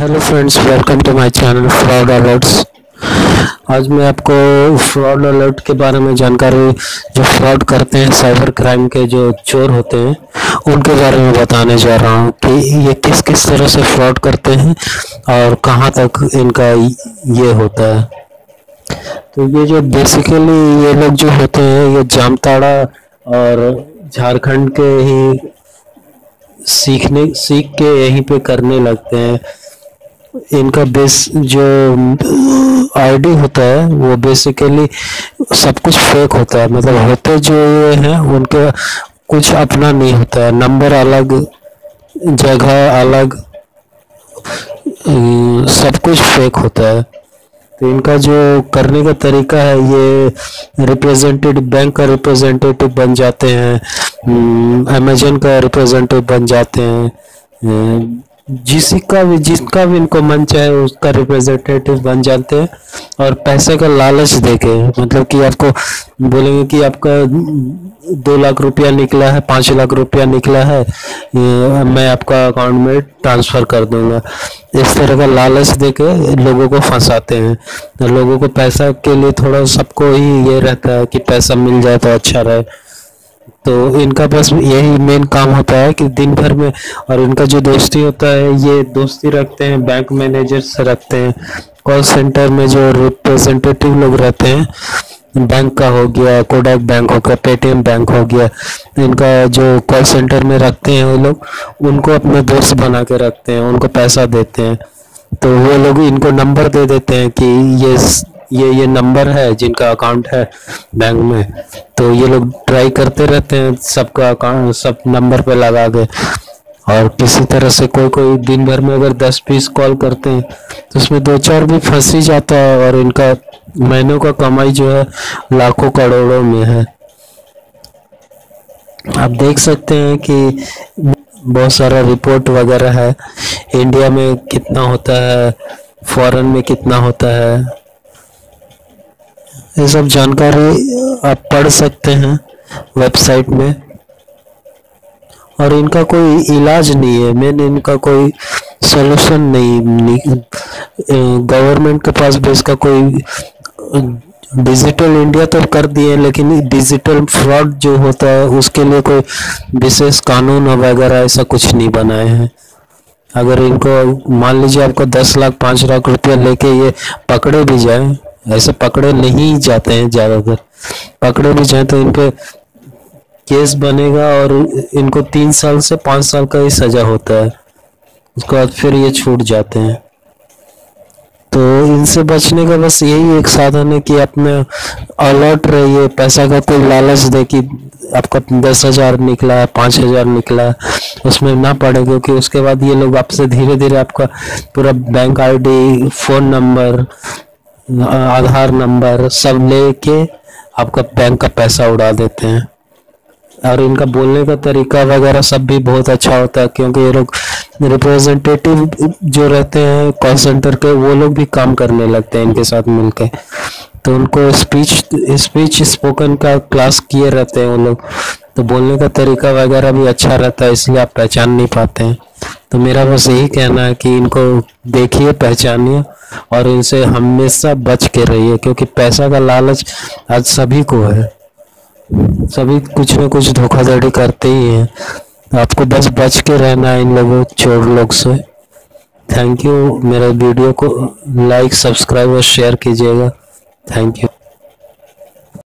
Hello friends welcome to my channel fraud alerts आज मैं आपको फ्रॉड अलर्ट के बारे में जानकारी, जो फ्रॉड करते हैं साइबर क्राइम के जो चोर होते हैं, उनके बारे में बताने जा रहा हूँ कि ये किस किस तरह से फ्रॉड करते हैं और कहाँ तक इनका ये होता है। तो ये जो बेसिकली ये लोग जो होते हैं, ये जामताड़ा और झारखंड के ही सीखने, सीख के यहीं पे करने लगते हैं। इनका बेस जो आईडी होता है, वो बेसिकली सब कुछ फेक होता है। मतलब होते जो ये हैं, उनके कुछ अपना नहीं होता है। नंबर अलग, जगह अलग सब कुछ फेक होता है। तो इनका जो करने का तरीका है, ये रिप्रेजेंटेटिव बैंक का रिप्रेजेंटेटिव बन जाते हैं अमेजन का रिप्रेजेंटेटिव बन जाते हैं जिसका भी जिसका भी इनको मन चाहे उसका रिप्रेजेंटेटिव बन जाते हैं और पैसे का लालच देके मतलब कि आपको बोलेंगे कि आपका दो लाख रुपया निकला है, पाँच लाख रुपया निकला है मैं आपका अकाउंट में ट्रांसफ़र कर दूँगा। इस तरह का लालच देके लोगों को फंसाते हैं। तो लोगों को पैसा के लिए थोड़ा सबको ही ये रहता है कि पैसा मिल जाए तो अच्छा रहे। तो इनका बस यही मेन काम होता है कि दिन भर में और इनका जो दोस्ती होता है, ये दोस्ती रखते हैं बैंक मैनेजर से रखते हैं कॉल सेंटर में जो रिप्रेजेंटेटिव लोग रहते हैं बैंक का हो गया कोडक बैंक हो गया पेटीएम बैंक हो गया, इनका जो कॉल सेंटर में रखते हैं वो लोग, उनको अपने दोस्त बना के रखते हैं, उनको पैसा देते हैं। तो वो लोग इनको नंबर दे देते हैं कि ये ये ये नंबर है, जिनका अकाउंट है बैंक में। तो ये लोग ट्राई करते रहते हैं, सबका अकाउंट सब नंबर पे लगा के। और किसी तरह से कोई कोई दिन भर में अगर दस, बीस कॉल करते हैं तो उसमें दो, चार भी फंस ही जाता है और इनका महीनों का कमाई जो है, लाखों करोड़ों में है। आप देख सकते हैं कि बहुत सारा रिपोर्ट वगैरह है। इंडिया में कितना होता है फॉरेन में कितना होता है। ये सब जानकारी आप पढ़ सकते हैं वेबसाइट में। और इनका कोई इलाज नहीं है मैंने इनका कोई सोल्यूशन नहीं, नहीं गवर्नमेंट के पास भी इसका कोई डिजिटल इंडिया तो कर दिए लेकिन डिजिटल फ्रॉड जो होता है उसके लिए कोई विशेष कानून वगैरह ऐसा कुछ नहीं बनाए हैं। अगर इनको मान लीजिए आपको दस लाख पाँच लाख रुपया लेके ये पकड़े भी जाए ऐसे पकड़े नहीं जाते हैं ज़्यादातर। पकड़े भी जाए तो इन केस बनेगा और इनको तीन साल से पाँच साल का ही सज़ा होता है। उसके बाद फिर ये छूट जाते हैं। तो इनसे बचने का बस यही एक साधन है कि अपने अलर्ट रहिए। पैसा का कोई लालच दे कि आपका दस हज़ार निकला है पाँच हज़ार निकला है उसमें ना पड़े, क्योंकि उसके बाद ये लोग आपसे धीरे धीरे आपका पूरा bank ID phone number Aadhaar number सब लेके आपका बैंक का पैसा उड़ा देते हैं। और इनका बोलने का तरीका वगैरह सब भी बहुत अच्छा होता है, क्योंकि ये लोग रिप्रेजेंटेटिव जो रहते हैं कॉल सेंटर के वो लोग भी काम करने लगते हैं इनके साथ मिलके। तो उनको स्पीच स्पीच स्पोकन का क्लास किए रहते हैं वो लोग। तो बोलने का तरीका वगैरह भी अच्छा रहता है, इसलिए आप पहचान नहीं पाते हैं। तो मेरा बस यही कहना है कि इनको देखिए, पहचानिए और इनसे हमेशा बच के रहिए, क्योंकि पैसा का लालच आज सभी को है। सभी कुछ न कुछ धोखाधड़ी करते ही हैं। आपको बस बच के रहना है इन लोगों, चोर लोग से। थैंक यू मेरे वीडियो को लाइक सब्सक्राइब और शेयर कीजिएगा। Thank you